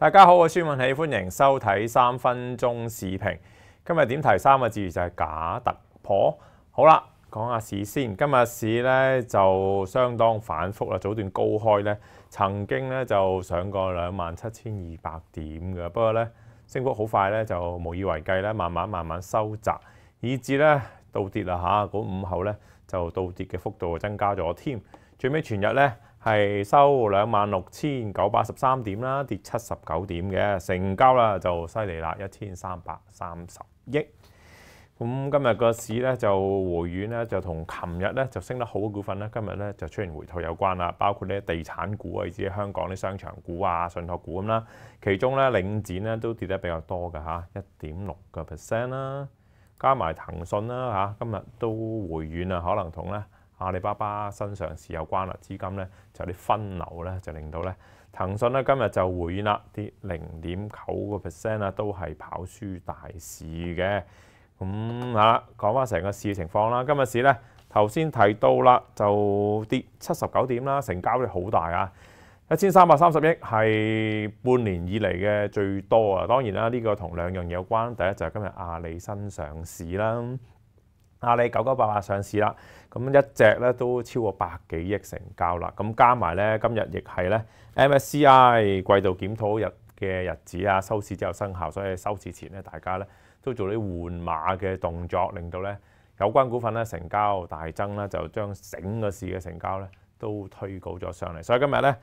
大家好，我孫文喜，歡迎收睇三分鐘視頻。今日點提三個字就係假突破。好啦，講下市先。今日市咧就相當反覆啦，早段高開咧，曾經咧就上過兩萬七千二百點嘅，不過咧升幅好快咧就無以為繼咧，慢慢慢慢收窄，以至咧倒跌啦嚇。嗰午後咧就倒跌嘅幅度增加咗添。最尾全日咧係收兩萬六千九百十三點啦，跌七十九點嘅成交啦就犀利啦，一千三百三十億。咁今日個市咧就回軟咧，就同琴日咧就升得好嘅股份咧，今日咧就出現回吐有關啦。包括呢地產股啊，以至香港啲商場股啊、信託股咁啦。其中咧領展咧都跌得比較多嘅嚇，一點六個 percent 啦。加埋騰訊啦嚇，今日都回軟啊，可能同咧。阿里巴巴新上市有關啦，資金咧就有啲分流咧，就令到咧騰訊咧今日就回軟啦，跌零點九個 percent 啦，都係跑輸大市嘅。咁嚇講翻成個市情況啦，今日市咧頭先提到啦，就跌七十九點啦，成交率好大啊，一千三百三十億係半年以嚟嘅最多啊。當然啦，呢個同兩樣嘢有關，第一就係今日阿里新上市啦。阿里九九八八上市啦，咁一隻咧都超過百幾億成交啦，咁加埋咧今日亦係咧 MSCI 季度檢討日嘅日子啊，收市之後生效，所以收市前咧大家咧都做啲換馬嘅動作，令到咧有關股份咧成交大增啦，就將整個市嘅成交咧都推高咗上嚟，所以今日咧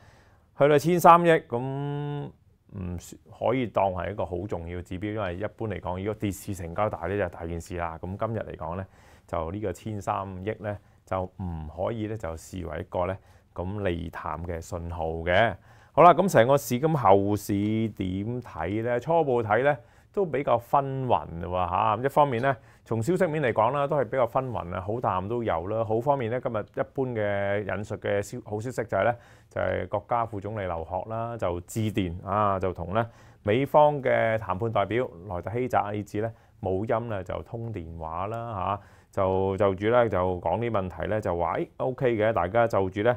去到千三億咁。唔可以當係一個好重要指標，因為一般嚟講，如果跌市成交大呢，就大件事啦。咁今日嚟講呢，就呢個千三億呢，就唔可以呢，就視為一個呢咁利淡嘅信號嘅。好啦，咁成個市咁後市點睇呢？初步睇呢。都比較紛紜喎嚇，一方面咧，從消息面嚟講啦，都係比較紛紜啊，好淡都有啦。好方面咧，今日一般嘅引述嘅消好消息就係咧，就係國家副總理劉學啦，就致電啊，就同咧美方嘅談判代表萊特希澤以至咧姆欽咧就通電話啦嚇，就就住咧就講啲問題咧就話誒 OK 嘅，大家就住咧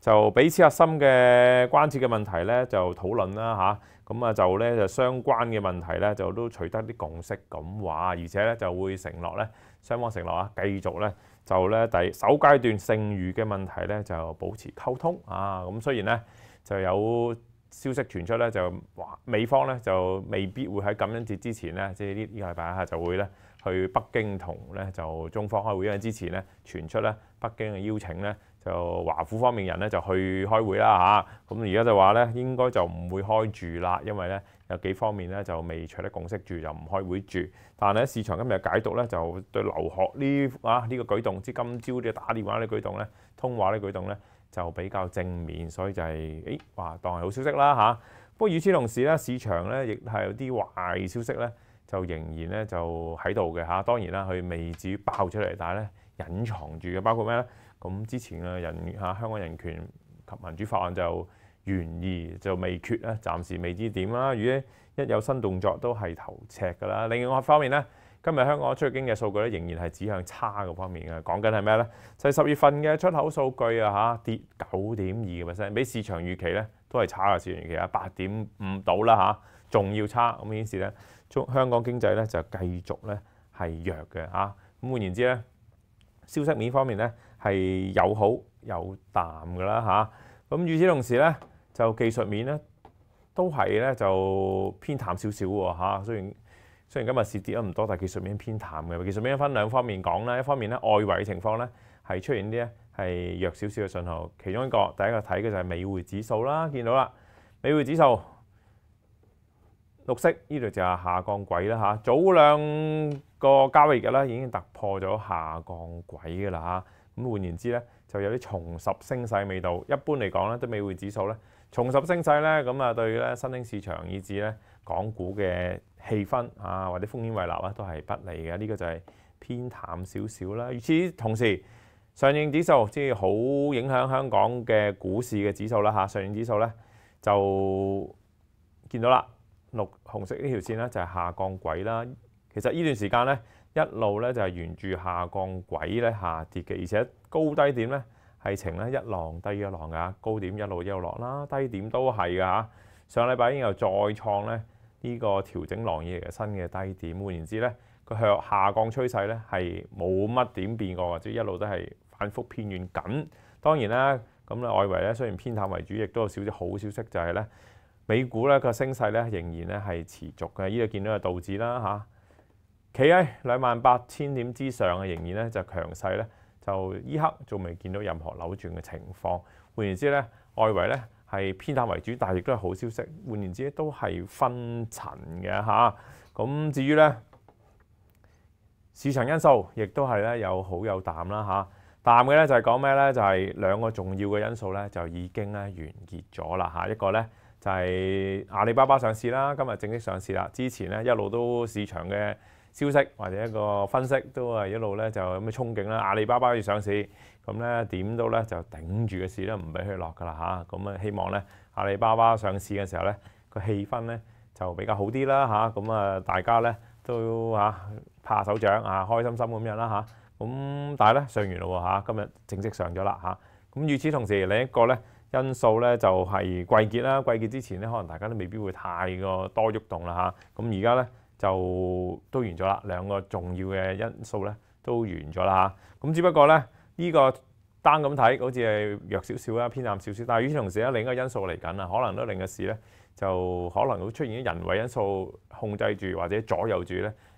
就彼此核心嘅關切嘅問題咧就討論啦嚇。咁啊就咧就相關嘅問題咧就都取得啲共識咁話，而且咧就會承諾咧雙方承諾啊，繼續咧就咧第首階段剩餘嘅問題咧就保持溝通啊。咁雖然咧就有消息傳出咧就話美方咧就未必會喺感恩節之前咧，即係呢呢個禮拜下就會咧去北京同咧就中方開會，因為之前咧傳出咧北京嘅邀請咧。就華府方面人咧就去開會啦嚇，咁而家就話咧應該就唔會開住啦，因為咧有幾方面咧就未取得共識住，就唔開會住。但係咧市場今日解讀咧就對留學呢啊呢個舉動，即今朝嘅打電話呢舉動咧，通話呢舉動咧就比較正面，所以就係誒話當係好消息啦嚇。不過與此同時咧，市場咧亦係有啲壞消息咧，就仍然咧就喺度嘅嚇。當然啦，佢未至於爆出嚟，但係咧隱藏住嘅，包括咩咧？咁之前嘅人嚇香港人權及民主法案就懸疑就未決咧，暫時未知點啦。如果一有新動作都係頭赤噶啦。另外一方面咧，今日香港出境嘅數據咧仍然係指向差嘅方面嘅。講緊係咩咧？就係十月份嘅出口數據啊嚇跌九點二個 percent，比市場預期咧都係差嘅市場預期啊八點五到啦嚇，仲要差咁顯示咧，中香港經濟咧就繼續咧係弱嘅嚇。咁換言之咧，消息面方面咧。係有好有淡㗎啦嚇，咁與此同時咧，就技術面咧都係咧就偏淡少少喎嚇。雖然雖然今日市跌得唔多，但係技術面偏淡嘅。技術面分兩方面講啦，一方面咧外圍嘅情況咧係出現啲咧係弱少少嘅信號。其中一個第一個睇嘅就係美匯指數啦，見到啦，美匯指數綠色呢度就係下降軌啦嚇。早兩個交易日咧已經突破咗下降軌㗎啦嚇。咁換言之咧，就有啲重拾升勢味道。一般嚟講咧，都美匯指數咧重拾升勢咧，咁啊對咧新興市場以至咧港股嘅氣氛啊，或者風險胃納啊，都係不利嘅。呢個就係偏淡少少啦。與此同時，上證指數即係好影響香港嘅股市嘅指數啦嚇。上證指數咧就見到啦，綠紅色呢條線咧就係下降軌啦。其實呢段時間咧。一路咧就係沿住下降軌咧下跌嘅，而且高低點咧係呈咧一浪低一浪㗎，高點一路一路落啦，低點都係㗎嚇。上禮拜已經又再創咧呢個調整浪以嚟嘅新嘅低點。換言之咧，個向下降趨勢咧係冇乜點變過，或者一路都係反覆偏軟緊。當然啦，咁咧外圍咧雖然偏淡為主，亦都有少少好消息，就係咧美股咧個升勢咧仍然咧係持續嘅。呢度見到個道指啦嚇，企喺兩萬八千點之上嘅，仍然咧就強勢咧，就依刻仲未見到任何扭轉嘅情況。換言之咧，外圍咧係偏淡為主，但係亦都係好消息。換言之都係分層嘅嚇。咁至於咧市場因素，亦都係咧有好有淡啦嚇。淡嘅咧就係講咩咧？就係兩個重要嘅因素咧，就已經咧完結咗啦嚇。一個咧就係阿里巴巴上市啦，今日正式上市啦。之前咧一路都市場嘅消息或者一個分析都係一路咧就有咩憧憬啦。阿里巴巴要上市，咁咧點都咧就頂住嘅市咧，唔俾佢落噶啦嚇。咁啊希望咧阿里巴巴上市嘅時候咧個氣氛咧就比較好啲啦嚇。咁啊大家咧都嚇拍下手掌啊，開心心咁樣啦嚇。咁但係咧上完咯喎嚇，今日正式上咗啦嚇。咁與此同時，另一個咧因素咧就係季結啦。季結之前咧，可能大家都未必會太過多喐動啦嚇。咁而家咧就都完咗啦，兩個重要嘅因素咧都完咗啦嚇。咁只不過咧呢個單咁睇，好似係弱少少啦，偏淡少少。但係與此同時咧，另一個因素嚟緊啊，可能都令個市咧就可能會出現啲人為因素控制住或者左右住咧，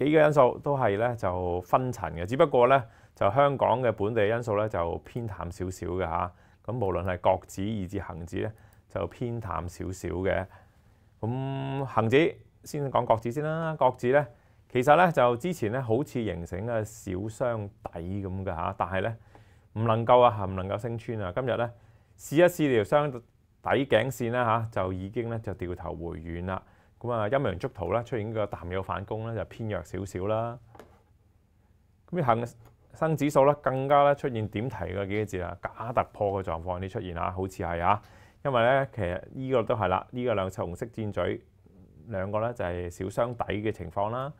幾個因素都係咧就分層嘅，只不過咧就香港嘅本地因素咧就偏淡少少嘅嚇。咁無論係國指以至恒指咧，就偏淡少少嘅。咁恒指先講國指先啦。國指咧其實咧就之前咧好似形成嘅小雙底咁嘅嚇，但係咧唔能夠啊，唔能夠升穿啊。今日咧試一試條雙底頸線啦嚇，就已經咧就掉頭回軟啦。咁啊陰陽燭圖咧出現個淡有反攻咧，就偏弱少少啦。咁恒生指數咧更加咧出現點提嘅幾個字啊，假突破嘅狀況啲出現啊，好似係啊，因為咧其實呢個都係啦，呢個兩隻紅色箭嘴兩個咧就係小雙底嘅情況啦，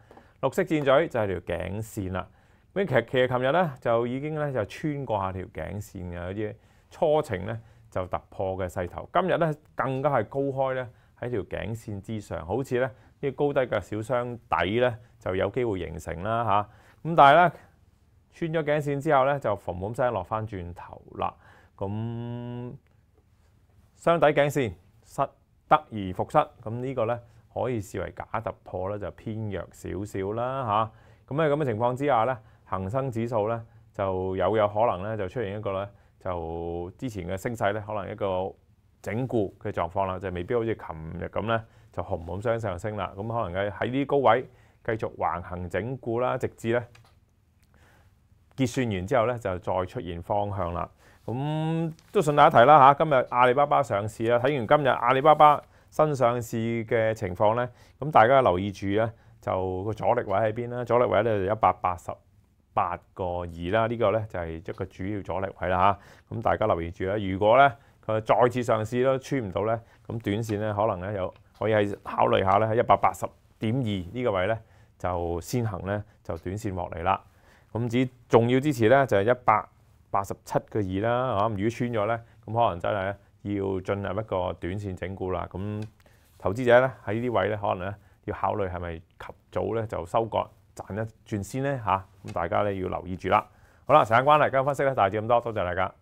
綠色箭嘴就係條頸線啦。咁其實其實琴日咧就已經咧就穿過下條頸線嘅有啲初程咧就突破嘅勢頭，今日咧更加係高開咧喺條頸線之上，好似咧呢個高低嘅小雙底咧就有機會形成啦嚇。咁但係咧。穿咗頸線之後咧，就嘭嘭聲落翻轉頭啦。咁雙底頸線失得而復失，咁呢個咧可以視為假突破咧，就偏弱少少啦嚇。咁喺咁嘅情況之下咧，恒生指數咧就有有可能咧就出現一個咧就之前嘅升勢咧，可能一個整固嘅狀況啦，就未必好似琴日咁咧就嘭嘭聲上升啦。咁可能喺喺啲高位繼續橫行整固啦，直至咧。結算完之後咧，就再出現方向啦。咁都順帶一提啦嚇，今日阿里巴巴上市啦。睇完今日阿里巴巴新上市嘅情況咧，咁大家留意住咧，就個阻力位喺邊啦？阻力位咧就一百八十八個二啦。呢個咧就係一個主要阻力位啦嚇。咁大家留意住啦。如果咧佢再次上市都穿唔到咧，咁短線咧可能咧有可以係考慮下咧喺一百八十點二呢個位咧就先行咧就短線落嚟啦。咁至重要支持咧就係一百八十七個二啦，嚇！如果穿咗咧，咁可能真係要進入一個短線整固啦。咁投資者咧喺呢啲位咧，可能咧要考慮係咪及早咧就收割賺一轉先咧嚇。咁大家咧要留意住啦。好啦，時間關係，今日分析咧大致咁多，多謝大家。